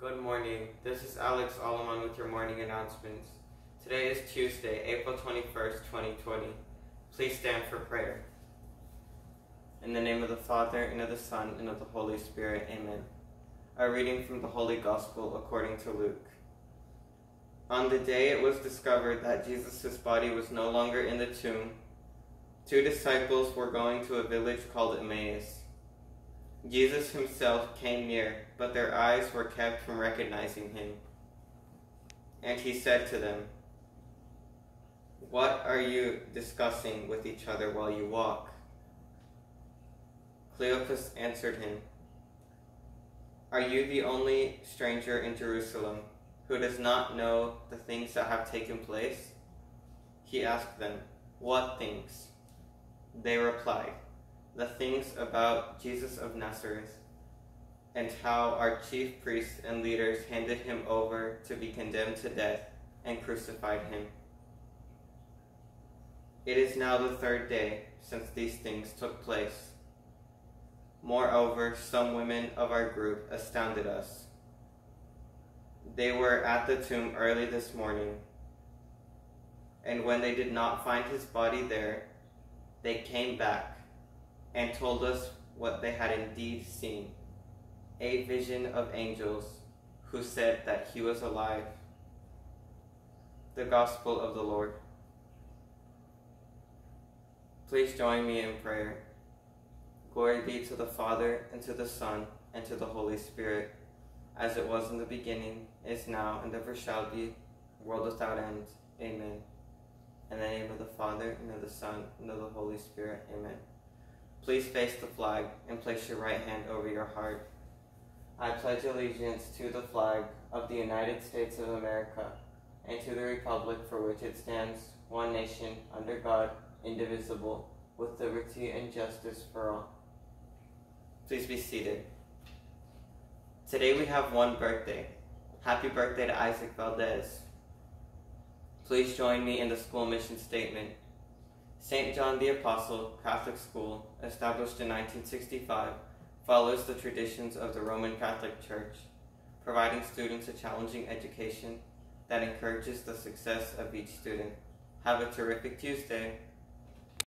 Good morning. This is Alex Alaman with your morning announcements. Today is Tuesday, April 21st, 2020. Please stand for prayer. In the name of the Father, and of the Son, and of the Holy Spirit, amen. A reading from the Holy Gospel according to Luke. On the day it was discovered that Jesus' body was no longer in the tomb, two disciples were going to a village called Emmaus. Jesus himself came near, but their eyes were kept from recognizing him. And he said to them, What are you discussing with each other while you walk? Cleopas answered him, Are you the only stranger in Jerusalem who does not know the things that have taken place? He asked them, What things? They replied, the things about Jesus of Nazareth and how our chief priests and leaders handed him over to be condemned to death and crucified him. It is now the third day since these things took place. Moreover, some women of our group astounded us. They were at the tomb early this morning, and when they did not find his body there, they came back and told us what they had indeed seen a vision of angels who said that he was alive. The Gospel of the Lord. Please join me in prayer. Glory be to the Father, and to the Son, and to the Holy Spirit, as it was in the beginning, is now, and ever shall be, world without end. Amen. In the name of the Father, and of the Son, and of the Holy Spirit. Amen. Please face the flag and place your right hand over your heart. I pledge allegiance to the flag of the United States of America and to the republic for which it stands, one nation, under God, indivisible, with liberty and justice for all. Please be seated. Today we have one birthday. Happy birthday to Isaac Valdez. Please join me in the school mission statement. St. John the Apostle Catholic School, established in 1965, follows the traditions of the Roman Catholic Church, providing students a challenging education that encourages the success of each student. Have a terrific Tuesday.